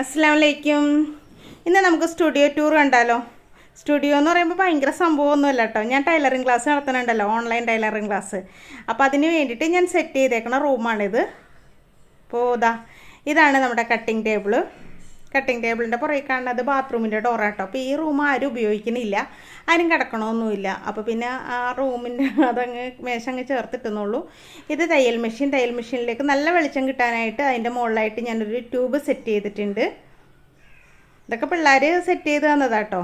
അസ്സാം വലൈക്കും ഇന്ന് നമുക്ക് സ്റ്റുഡിയോ ടൂർ കണ്ടാലോ? സ്റ്റുഡിയോ എന്ന് പറയുമ്പോൾ ഭയങ്കര സംഭവമൊന്നുമല്ല കേട്ടോ. ഞാൻ ടൈലറിങ് ക്ലാസ് നടത്തുന്നുണ്ടല്ലോ ഓൺലൈൻ ടൈലറിങ് ക്ലാസ്. അപ്പോൾ അതിന് വേണ്ടിയിട്ട് ഞാൻ സെറ്റ് ചെയ്തേക്കണ റൂമാണിത്. ഇതാ ഇതാണ് നമ്മുടെ കട്ടിങ് ടേബിൾ കട്ടിങ് ടേബിളിന്റെ പുറകെ കാണുന്നത് ബാത്റൂമിന്റെ ഡോറാട്ടോ അപ്പോൾ ഈ റൂം ആരും ഉപയോഗിക്കുന്നില്ല. ആരും കിടക്കണമൊന്നുമില്ല. അപ്പോൾ പിന്നെ ആ റൂമിന്റെ അതങ്ങ് മേശ അങ്ങ് ചേർത്തിട്ടുന്നുള്ളൂ. ഇത് തയ്യൽ മെഷീൻ തയ്യൽ മെഷീനിലേക്ക് നല്ല വെളിച്ചം കിട്ടാനായിട്ട് അതിന്റെ മുകളിലായിട്ട് ഞാനൊരു ട്യൂബ് സെറ്റ് ചെയ്തിട്ടുണ്ട്. ഇതൊക്കെ പിള്ളേർ സെറ്റ് ചെയ്ത് തന്നതാട്ടോ.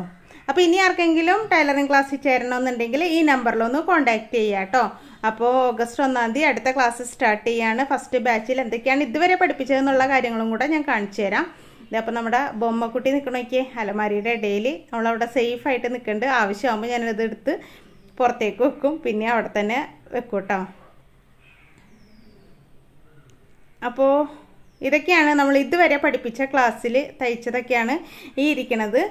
അപ്പോൾ ഇനി ആർക്കെങ്കിലും ടൈലറിങ് ക്ലാസ്സിൽ ചേരണമെന്നുണ്ടെങ്കിൽ ഈ നമ്പറിലൊന്ന് കോൺടാക്റ്റ് ചെയ്യുക കേട്ടോ അപ്പോൾ ഓഗസ്റ്റ് ഒന്നാം തീയതി അടുത്ത ക്ലാസ് സ്റ്റാർട്ട് ചെയ്യാണ്. ഫസ്റ്റ് ബാച്ചിൽ എന്തൊക്കെയാണ് ഇതുവരെ പഠിപ്പിച്ചതെന്നുള്ള കാര്യങ്ങളും കൂടെ ഞാൻ കാണിച്ചു തരാം അപ്പോൾ നമ്മുടെ ബൊമ്മക്കുട്ടി നിൽക്കണമൊക്കെ അലമാരിയുടെ ഇടയിൽ നമ്മളവിടെ സേഫ് ആയിട്ട് നിൽക്കുന്നുണ്ട് ആവശ്യമാകുമ്പോൾ ഞാനത് എടുത്ത് പുറത്തേക്ക് വെക്കും. പിന്നെ അവിടെ തന്നെ വെക്കും കേട്ടോ അപ്പോൾ ഇതൊക്കെയാണ് നമ്മൾ ഇതുവരെ പഠിപ്പിച്ച ക്ലാസ്സിൽ തയ്ച്ചതൊക്കെയാണ് ഈ ഇരിക്കണത്.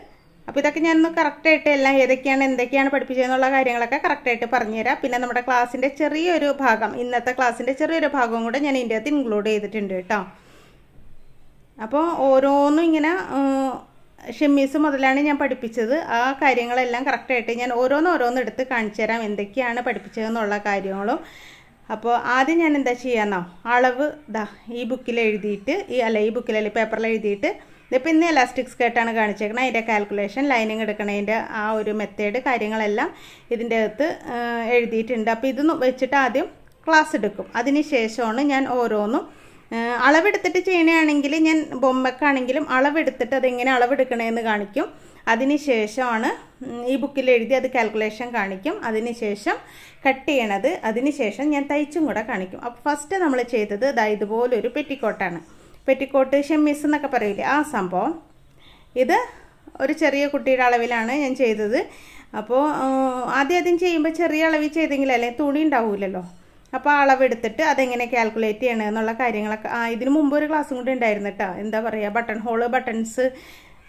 അപ്പോൾ ഇതൊക്കെ ഞാനൊന്ന് കറക്റ്റായിട്ട് എല്ലാം ഏതൊക്കെയാണ് എന്തൊക്കെയാണ് പഠിപ്പിച്ചതെന്നുള്ള കാര്യങ്ങളൊക്കെ കറക്റ്റായിട്ട് പറഞ്ഞുതരാം. പിന്നെ നമ്മുടെ ക്ലാസ്സിന്റെ ചെറിയൊരു ഭാഗം ഇന്നത്തെ ക്ലാസ്സിന്റെ ചെറിയൊരു ഭാഗവും കൂടെ ഞാൻ ഇതിന്റെ അകത്ത് ഇൻക്ലൂഡ് ചെയ്തിട്ടുണ്ട് കേട്ടോ. അപ്പോൾ ഓരോന്നും ഇങ്ങനെ ഷെമ്മീസ് മുതലാണ് ഞാൻ പഠിപ്പിച്ചത്. ആ കാര്യങ്ങളെല്ലാം കറക്റ്റായിട്ട് ഞാൻ ഓരോന്നോരോന്ന് എടുത്ത് കാണിച്ചു തരാം എന്തൊക്കെയാണ് പഠിപ്പിച്ചതെന്നുള്ള കാര്യങ്ങളും. അപ്പോൾ ആദ്യം ഞാൻ എന്താ ചെയ്യാന്നോ? അളവ് ദാ ഈ ബുക്കിൽ എഴുതിയിട്ട് ഈ അല്ല ഈ ബുക്കിലല്ല പേപ്പറിൽ എഴുതിയിട്ട് ഇതിപ്പോൾ ഇന്ന് എലാസ്റ്റിക് സ്കേർട്ടാണ് കാണിച്ചേക്കുന്നത് അതിന്റെ കാൽക്കുലേഷൻ ലൈനിങ് എടുക്കണതിന്റെ ആ ഒരു മെത്തേഡ് കാര്യങ്ങളെല്ലാം ഇതിന്റെ അകത്ത് എഴുതിയിട്ടുണ്ട്. അപ്പോൾ ഇത് വെച്ചിട്ട് ആദ്യം ക്ലാസ് എടുക്കും. അതിന് ശേഷമാണ് ഞാൻ ഓരോന്നും അളവെടുത്തിട്ട് ചെയ്യണയാണെങ്കിൽ ഞാൻ ബൊമ്മക്കാണെങ്കിലും അളവെടുത്തിട്ട് അതെങ്ങനെ അളവെടുക്കണമെന്ന് കാണിക്കും. അതിന് ശേഷമാണ് ഈ ബുക്കിൽ എഴുതി അത് കാൽക്കുലേഷൻ കാണിക്കും. അതിന് ശേഷം കട്ട് ചെയ്യണത്. അതിന് ശേഷം ഞാൻ തയ്ച്ചും കൂടെ കാണിക്കും. അപ്പോൾ ഫസ്റ്റ് നമ്മൾ ചെയ്തത് ഇതാ ഇതുപോലൊരു പെറ്റിക്കോട്ടാണ്. പെറ്റിക്കോട്ട് ഷെമ്മീസ് എന്നൊക്കെ പറയില്ലേ? ആ സംഭവം. ഇത് ഒരു ചെറിയ കുട്ടിയുടെ അളവിലാണ് ഞാൻ ചെയ്തത്. അപ്പോൾ ആദ്യം ആദ്യം ചെയ്യുമ്പോൾ ചെറിയ അളവിൽ ചെയ്തെങ്കിലല്ലേ? തുണി ഉണ്ടാവില്ലല്ലോ അപ്പോൾ അളവെടുത്തിട്ട് അതെങ്ങനെ കാൽക്കുലേറ്റ് ചെയ്യണം എന്നുള്ള കാര്യങ്ങളൊക്കെ. ആ ഇതിന് മുമ്പ് ഒരു ക്ലാസ്സും കൂടി ഉണ്ടായിരുന്നു കേട്ടോ എന്താ പറയുക ബട്ടൺ ഹോൾ ബട്ടൺസ്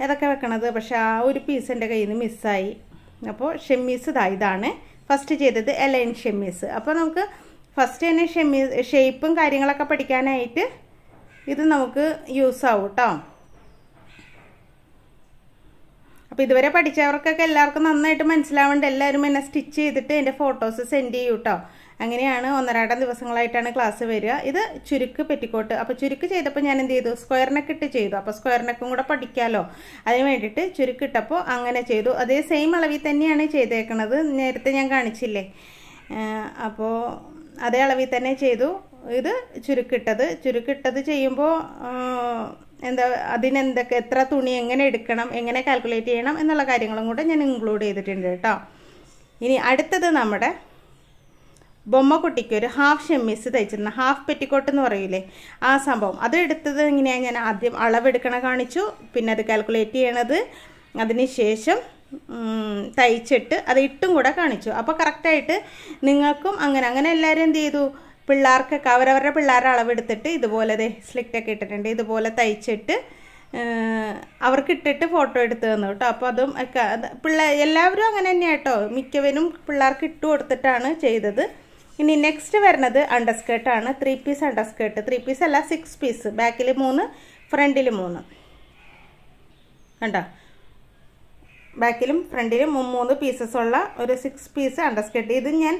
ഇതൊക്കെ വെക്കണത്. പക്ഷെ ആ ഒരു പീസ് എന്റെ കയ്യിൽ നിന്ന് മിസ്സായി അപ്പോൾ ഷെമ്മീസ് ഇതാ ഇതാണ്. ഫസ്റ്റ് ചെയ്തത് എലൈൻ ഷെമ്മീസ് അപ്പോൾ നമുക്ക് ഫസ്റ്റ് തന്നെ ഷെമ്മീസ് ഷേപ്പും കാര്യങ്ങളൊക്കെ പഠിക്കാനായിട്ട് ഇത് നമുക്ക് യൂസ് ആവും കേട്ടോ അപ്പോൾ ഇതുവരെ പഠിച്ചവർക്കൊക്കെ എല്ലാവർക്കും നന്നായിട്ട് മനസ്സിലാവേണ്ട. എല്ലാവരും എന്നെ സ്റ്റിച്ച് ചെയ്തിട്ട് എന്റെ ഫോട്ടോസ് സെൻഡ് ചെയ്യൂ കേട്ടോ അങ്ങനെയാണ് ഒന്നരാടം ദിവസങ്ങളായിട്ടാണ് ക്ലാസ് വരിക. ഇത് ചുരുക്ക് പെറ്റിക്കോട്ട്. അപ്പോൾ ചുരുക്ക് ചെയ്തപ്പോൾ ഞാൻ എന്ത് ചെയ്തു? സ്ക്വയർ നെക്ക് ഇട്ട് ചെയ്തു. അപ്പോൾ സ്ക്വയർ നെക്കും കൂടെ പഠിക്കാമല്ലോ അതിന് വേണ്ടിയിട്ട് ചുരുക്കിട്ടപ്പോൾ അങ്ങനെ ചെയ്തു. അതേ സെയിം അളവിൽ തന്നെയാണ് ചെയ്തേക്കണത്. നേരത്തെ ഞാൻ കാണിച്ചില്ലേ? അപ്പോൾ അതേ അളവിൽ തന്നെ ചെയ്തു. ഇത് ചുരുക്കിട്ടത് ചുരുക്കിട്ടത് ചെയ്യുമ്പോൾ എന്താ അതിനെന്തൊക്കെ എത്ര തുണി എങ്ങനെ എടുക്കണം എങ്ങനെ കാൽക്കുലേറ്റ് ചെയ്യണം എന്നുള്ള കാര്യങ്ങളും കൂടെ ഞാൻ ഇൻക്ലൂഡ് ചെയ്തിട്ടുണ്ട് കേട്ടോ. ഇനി അടുത്തത് നമ്മുടെ ബൊമ്മക്കുട്ടിക്ക് ഒരു ഹാഫ് ഷെമ്മീസ് തയ്ച്ചിരുന്ന ഹാഫ് പെറ്റിക്കോട്ട് എന്ന് പറയൂലേ ആ സംഭവം. അത് എടുത്തത് ഇങ്ങനെയാണ് ഞാൻ ആദ്യം അളവെടുക്കണ കാണിച്ചു പിന്നെ അത് കാൽക്കുലേറ്റ് ചെയ്യണത്. അതിനുശേഷം തയ്ച്ചിട്ട് അത് ഇട്ടും കൂടെ കാണിച്ചു. അപ്പോൾ കറക്റ്റായിട്ട് നിങ്ങൾക്കും അങ്ങനെ അങ്ങനെ എല്ലാവരും എന്ത് ചെയ്തു? പിള്ളേർക്കൊക്കെ അവരവരുടെ പിള്ളേരുടെ അളവെടുത്തിട്ട് ഇതുപോലെ സ്ലിറ്റൊക്കെ ഇട്ടിട്ടുണ്ട്. ഇതുപോലെ തയ്ച്ചിട്ട് അവർക്ക് ഇട്ടിട്ട് ഫോട്ടോ എടുത്ത് തന്നു കേട്ടോ. അപ്പോൾ അതും ഒക്കെ പിള്ളേ എല്ലാവരും അങ്ങനെ തന്നെയാണ് കേട്ടോ. മിക്കവരും പിള്ളേർക്ക് ഇട്ട് കൊടുത്തിട്ടാണ് ചെയ്തത്. ഇനി നെക്സ്റ്റ് വരുന്നത് അണ്ടർസ്കേർട്ടാണ് three piece underskirt three piece അല്ല സിക്സ് പീസ് ബാക്കിൽ മൂന്ന് ഫ്രണ്ടിൽ മൂന്ന്. കണ്ടോ? ബാക്കിലും ഫ്രണ്ടിലും മൂന്ന് പീസസ് ഉള്ള ഒരു സിക്സ് പീസ് അണ്ടർസ്കേർട്ട് ഇത് ഞാൻ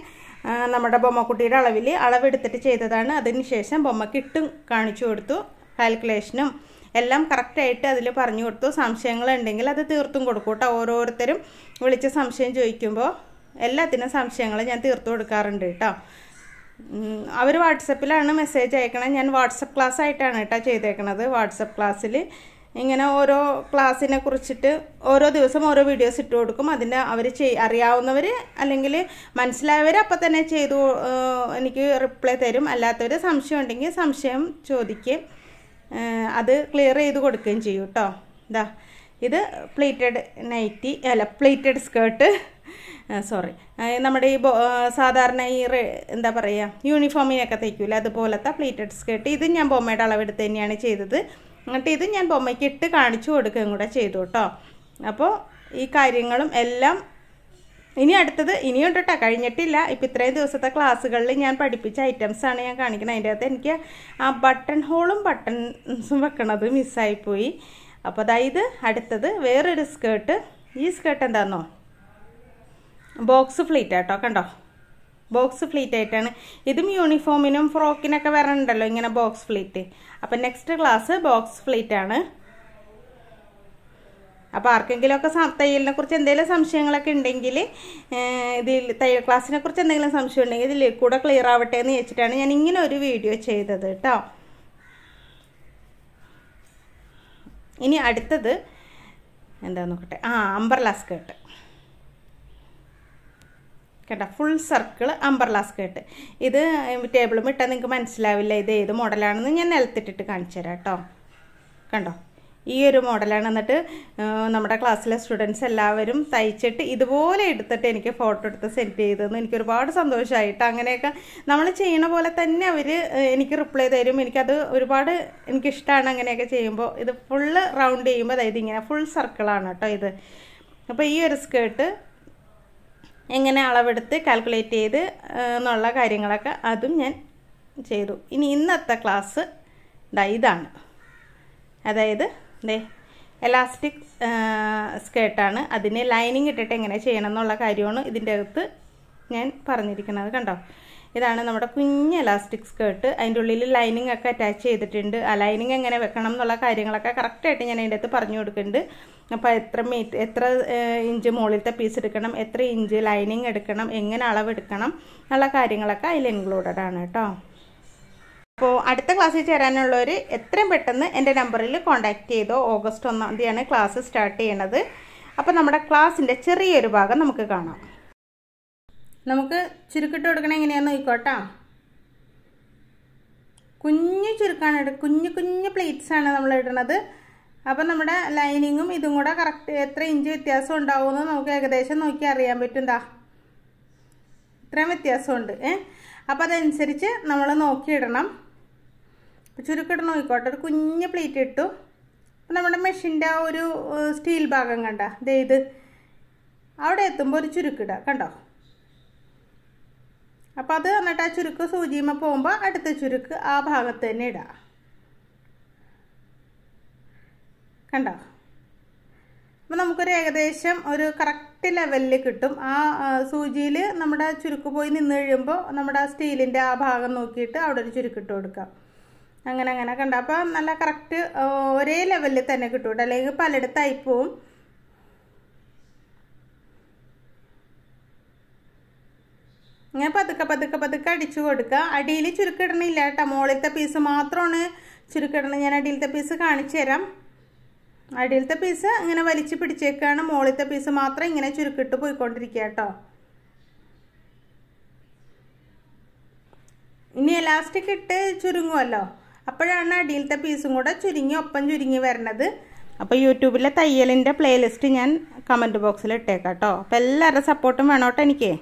നമ്മുടെ ബൊമ്മക്കുട്ടിയുടെ അളവിൽ അളവെടുത്തിട്ട് ചെയ്തതാണ്. അതിനുശേഷം ബൊമ്മക്ക് ഇട്ടും കാണിച്ചു കൊടുത്തു കാൽക്കുലേഷനും എല്ലാം കറക്റ്റായിട്ട് അതിൽ പറഞ്ഞു കൊടുത്തു. സംശയങ്ങളുണ്ടെങ്കിൽ അത് തീർത്തും കൊടുക്കും കേട്ടോ. ഓരോരുത്തരും വിളിച്ച് സംശയം ചോദിക്കുമ്പോൾ എല്ലാത്തിനും സംശയങ്ങൾ ഞാൻ തീർത്തു കൊടുക്കാറുണ്ട് കേട്ടോ. അവർ വാട്സപ്പിലാണ് മെസ്സേജ് അയക്കണം ഞാൻ വാട്സപ്പ് ക്ലാസ് ആയിട്ടാണ് കേട്ടോ ചെയ്തേക്കണത്. വാട്സപ്പ് ക്ലാസ്സിൽ ഇങ്ങനെ ഓരോ ക്ലാസ്സിനെ കുറിച്ചിട്ട് ഓരോ ദിവസം ഓരോ വീഡിയോസ് ഇട്ട് കൊടുക്കും. അതിന്റെ അവർ ചെയ് അറിയാവുന്നവർ അല്ലെങ്കിൽ മനസ്സിലായവർ അപ്പം തന്നെ ചെയ്തു എനിക്ക് റിപ്ലൈ തരും. അല്ലാത്തവർ സംശയം ഉണ്ടെങ്കിൽ സംശയം ചോദിക്കുകയും അത് ക്ലിയർ ചെയ്ത് കൊടുക്കുകയും ചെയ്യും കേട്ടോ ഇതാ ഇത് പ്ലേറ്റഡ് നൈറ്റി അല്ല പ്ലേറ്റഡ് സ്കേർട്ട് സോറി നമ്മുടെ ഈ സാധാരണ ഈ എന്താ പറയുക യൂണിഫോമിനൊക്കെ തയ്ക്കൂല അതുപോലത്തെ പ്ലേറ്റഡ് സ്കേർട്ട് ഇത് ഞാൻ ബൊമ്മയുടെ അളവെടുത്ത് തന്നെയാണ് ചെയ്തത്. എന്നിട്ട് ഇത് ഞാൻ ബൊമ്മയ്ക്ക് ഇട്ട് കാണിച്ചു കൊടുക്കുകയും കൂടെ ചെയ്തു കേട്ടോ. അപ്പോൾ ഈ കാര്യങ്ങളും എല്ലാം ഇനി അടുത്തത് ഇനിയുണ്ട് കേട്ടോ. കഴിഞ്ഞിട്ടില്ല. ഇപ്പം ഇത്രയും ദിവസത്തെ ക്ലാസ്സുകളിൽ ഞാൻ പഠിപ്പിച്ച ഐറ്റംസാണ് ഞാൻ കാണിക്കുന്നത്. അതിന്റെ അകത്ത് എനിക്ക് ആ ബട്ടൺ ഹോളും ബട്ടൺസും വെക്കണത് മിസ്സായിപ്പോയി അപ്പോൾ അതായത് അടുത്തത് വേറൊരു സ്കേർട്ട് ഈ സ്കേർട്ട് എന്താണെന്നോ ബോക്സ് ഫ്ലീറ്റ് കേട്ടോ. കണ്ടോ? ബോക്സ് ഫ്ലീറ്റ് ആയിട്ടാണ്. ഇതും യൂണിഫോമിനും ഫ്രോക്കിനൊക്കെ വരണുണ്ടല്ലോ ഇങ്ങനെ ബോക്സ് ഫ്ലീറ്റ് അപ്പം നെക്സ്റ്റ് ക്ലാസ് ബോക്സ് ഫ്ലീറ്റ് ആണ്. അപ്പോൾ ആർക്കെങ്കിലുമൊക്കെ തയ്യലിനെ കുറിച്ച് എന്തെങ്കിലും സംശയങ്ങളൊക്കെ ഉണ്ടെങ്കിൽ ഇതിൽ തയ്യൽ ക്ലാസ്സിനെ കുറിച്ച് എന്തെങ്കിലും സംശയം ഉണ്ടെങ്കിൽ ഇതിൽ കൂടെ ക്ലിയർ ആവട്ടെ എന്ന് വെച്ചിട്ടാണ് ഞാൻ ഇങ്ങനെ ഒരു വീഡിയോ ചെയ്തത് കേട്ടോ ഇനി അടുത്തത് എന്താ നോക്കട്ടെ? ആ അംബർല സ്കേർട്ട് കേട്ടോ ഫുൾ സർക്കിൾ അംബർല സ്കേർട്ട് ഇത് ടേബിളും ഇട്ടാൽ നിങ്ങൾക്ക് മനസ്സിലാവില്ല ഇത് ഏത് മോഡലാണെന്ന് ഞാൻ നിലത്തിട്ടിട്ട് കാണിച്ചു തരാം കേട്ടോ. കണ്ടോ? ഈ ഒരു മോഡലാണ് എന്നിട്ട് നമ്മുടെ ക്ലാസ്സിലെ സ്റ്റുഡൻസ് എല്ലാവരും തയ്ച്ചിട്ട് ഇതുപോലെ എടുത്തിട്ട് എനിക്ക് ഫോട്ടോ എടുത്ത് സെൻഡ് ചെയ്തതെന്ന് എനിക്ക് ഒരുപാട് സന്തോഷമായിട്ട് അങ്ങനെയൊക്കെ നമ്മൾ ചെയ്യണ പോലെ തന്നെ അവർ എനിക്ക് റിപ്ലൈ തരും. എനിക്കത് ഒരുപാട് എനിക്കിഷ്ടമാണ് അങ്ങനെയൊക്കെ ചെയ്യുമ്പോൾ ഇത് ഫുള്ള് റൗണ്ട് ചെയ്യുമ്പോൾ അതായത് ഇങ്ങനെ ഫുൾ സർക്കിളാണ് കേട്ടോ ഇത്. അപ്പോൾ ഈ ഒരു സ്കേർട്ട് എങ്ങനെ അളവെടുത്ത് കാൽക്കുലേറ്റ് ചെയ്ത് എന്നുള്ള കാര്യങ്ങളൊക്കെ അതും ഞാൻ ചെയ്തു. ഇനി ഇന്നത്തെ ക്ലാസ് ഇതാണ്. അതായത് ദേ എലാസ്റ്റിക് സ്കേർട്ടാണ് അതിന് ലൈനിങ് ഇട്ടിട്ട് എങ്ങനെ ചെയ്യണം എന്നുള്ള കാര്യമാണ് ഇതിന്റെ അകത്ത് ഞാൻ പറഞ്ഞിരിക്കുന്നത് കണ്ടോ? ഇതാണ് നമ്മുടെ കുഞ്ഞ് എലാസ്റ്റിക് സ്കേർട്ട് അതിന്റെ ഉള്ളിൽ ലൈനിങ് ഒക്കെ അറ്റാച്ച് ചെയ്തിട്ടുണ്ട്. ആ ലൈനിങ് എങ്ങനെ വെക്കണം എന്നുള്ള കാര്യങ്ങളൊക്കെ കറക്റ്റായിട്ട് ഞാൻ അതിന്റെ അകത്ത് പറഞ്ഞു കൊടുക്കുന്നുണ്ട്. അപ്പോൾ എത്ര മീറ്റ് എത്ര ഇഞ്ച് മുകളിലത്തെ പീസ് എടുക്കണം എത്ര ഇഞ്ച് ലൈനിങ് എടുക്കണം എങ്ങനെ അളവെടുക്കണം എന്നുള്ള കാര്യങ്ങളൊക്കെ അതിൽ ഇൻക്ലൂഡഡ് ആണ് കേട്ടോ. അപ്പോൾ അടുത്ത ക്ലാസ്സിൽ ചേരാനുള്ളവർ എത്രയും പെട്ടെന്ന് എന്റെ നമ്പറിൽ കോൺടാക്റ്റ് ചെയ്തോ ഓഗസ്റ്റ് ഒന്നാം തീയതിയാണ് ക്ലാസ് സ്റ്റാർട്ട് ചെയ്യണത്. അപ്പോൾ നമ്മുടെ ക്ലാസ്സിന്റെ ചെറിയൊരു ഭാഗം നമുക്ക് കാണാം. നമുക്ക് ചുരുക്കിട്ട് കൊടുക്കണ എങ്ങനെയാണെന്ന് നോക്കോട്ടോ കുഞ്ഞു ചുരുക്കാണ് ഇട കുഞ്ഞു കുഞ്ഞു ആണ് നമ്മൾ ഇടുന്നത് അപ്പം നമ്മുടെ ലൈനിങ്ങും ഇതും കൂടെ കറക്റ്റ് എത്ര ഇഞ്ച് വ്യത്യാസം ഉണ്ടാവുമെന്ന് നമുക്ക് ഏകദേശം നോക്കി അറിയാൻ പറ്റും എന്താ ഇത്രയും വ്യത്യാസമുണ്ട് ഏ? അപ്പം അതനുസരിച്ച് നമ്മൾ നോക്കിയിടണം. ചുരുക്കിട്ട് നോക്കിക്കോട്ടെ. ഒരു കുഞ്ഞ് പ്ലേറ്റ് ഇട്ടു. അപ്പം നമ്മുടെ മെഷീന്റെ ആ ഒരു സ്റ്റീൽ ഭാഗം കണ്ട. ദേ ഇത്. അവിടെ എത്തുമ്പോൾ ഒരു ചുരുക്കിടുക കണ്ടോ? അപ്പോൾ അത് എന്നിട്ട് ആ ചുരുക്ക് സൂചിയുമ്പോൾ പോകുമ്പോൾ അടുത്ത ചുരുക്ക് ആ ഭാഗത്ത് തന്നെ ഇടുക കണ്ടോ? അപ്പോൾ നമുക്കൊരു ഏകദേശം ഒരു കറക്റ്റ് ലെവലിൽ കിട്ടും. ആ സൂചിയിൽ നമ്മുടെ ചുരുക്ക് പോയി നിന്ന് കഴിയുമ്പോൾ നമ്മുടെ ആ സ്റ്റീലിന്റെ ആ ഭാഗം നോക്കിയിട്ട് അവിടെ ഒരു ചുരുക്കിട്ട് കൊടുക്കാം. അങ്ങനെ അങ്ങനെ കണ്ട? അപ്പോൾ നല്ല കറക്റ്റ് ഒരേ ലെവലിൽ തന്നെ കിട്ടും. അല്ലെങ്കിൽ പലയിടത്തായി പോവും. ഇങ്ങനെ പതുക്കെ പതുക്കെ പതുക്കെ അടിച്ചു കൊടുക്കുക. അടിയിൽ ചുരുക്കിടണില്ല കേട്ടോ. മുകളിലത്തെ പീസ് മാത്രമാണ് ചുരുക്കിടണം ഞാൻ അടിയിലത്തെ പീസ് കാണിച്ചു തരാം. അടിയിലത്തെ പീസ് ഇങ്ങനെ വലിച്ചു പിടിച്ചേക്കാണ്. മുകളിലത്തെ പീസ് മാത്രം ഇങ്ങനെ ചുരുക്കിട്ട് പോയിക്കൊണ്ടിരിക്കുക കേട്ടോ. ഇനി എലാസ്റ്റിക് ഇട്ട് ചുരുങ്ങുമല്ലോ അപ്പോഴാണ് അടിയിലത്തെ പീസും കൂടെ ചുരുങ്ങി ഒപ്പം ചുരുങ്ങി വരണത്. അപ്പോൾ യൂട്യൂബിലെ തയ്യലിന്റെ പ്ലേലിസ്റ്റ് ഞാൻ കമന്റ് ബോക്സിൽ ഇട്ടേക്കാം കേട്ടോ. അപ്പോൾ എല്ലാവരുടെ സപ്പോർട്ടും വേണോട്ടോ എനിക്ക്.